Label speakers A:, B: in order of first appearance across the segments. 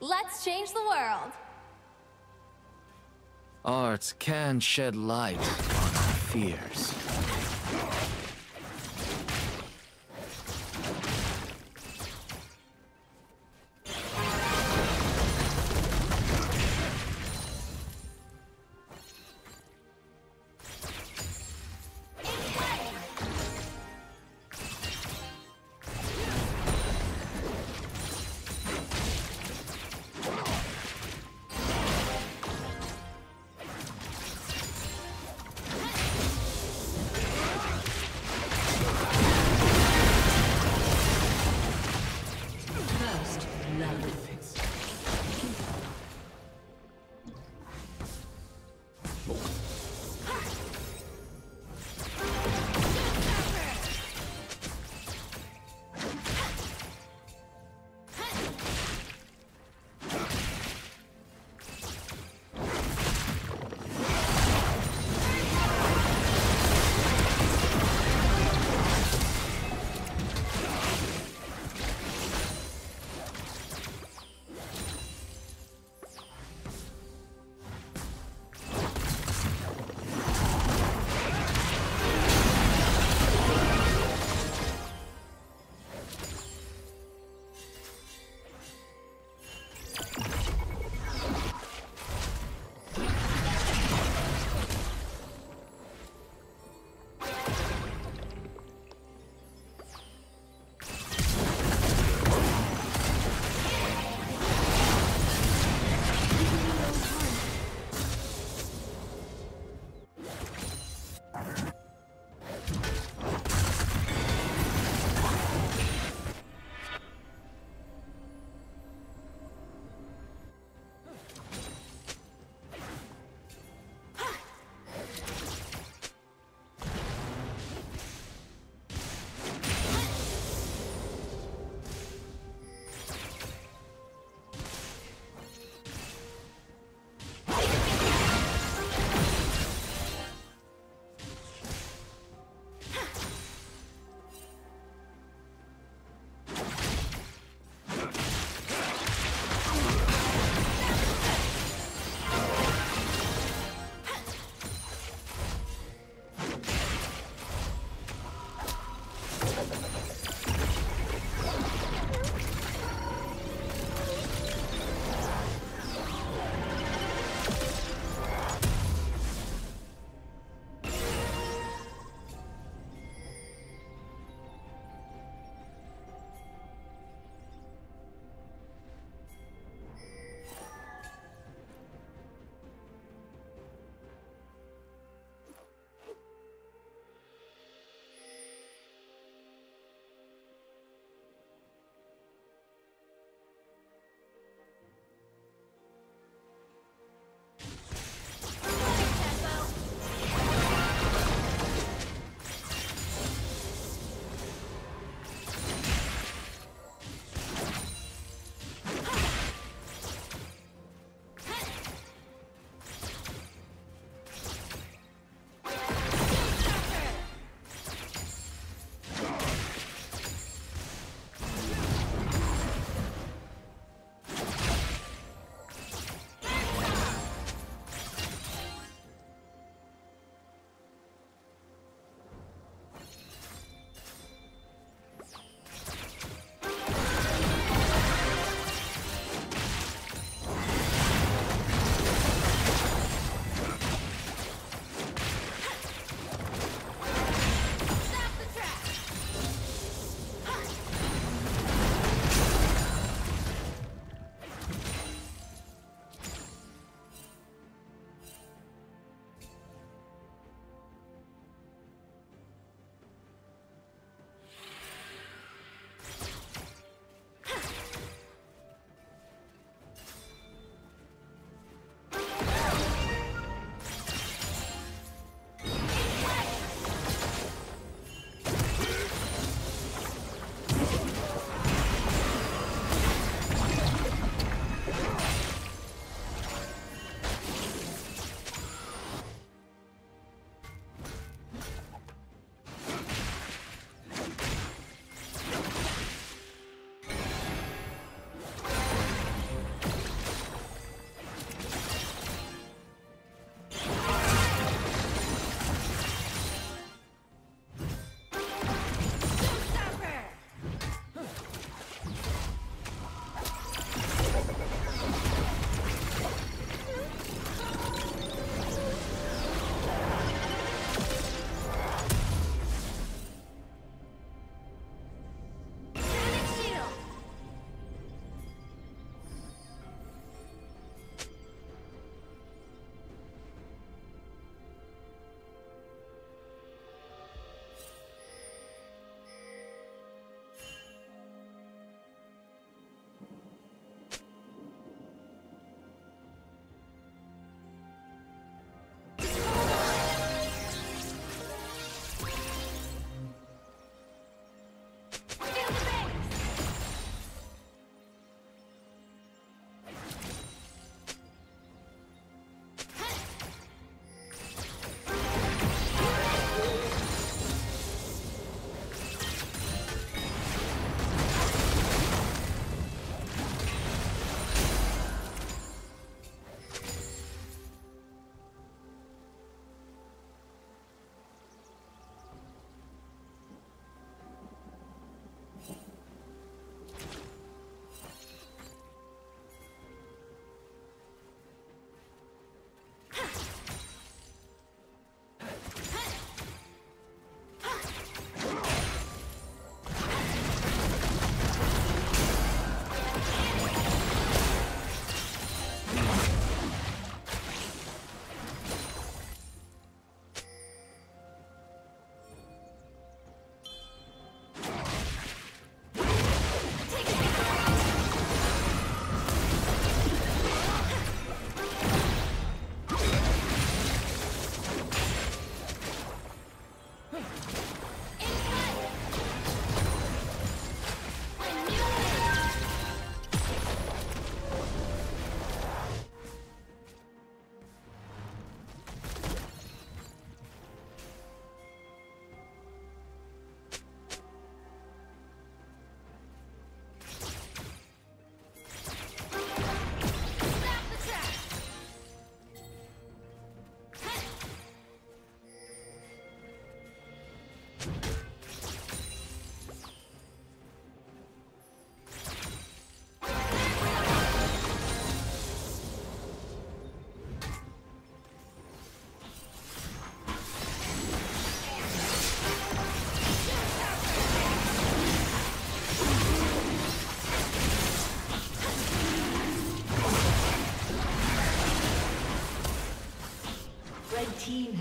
A: Let's change the world.
B: Art can shed light on our fears.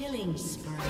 C: Killing spree.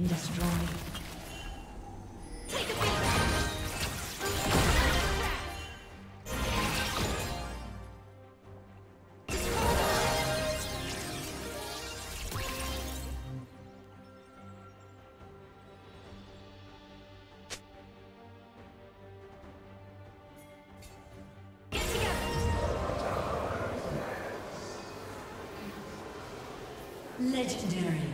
C: been destroyed. Legendary.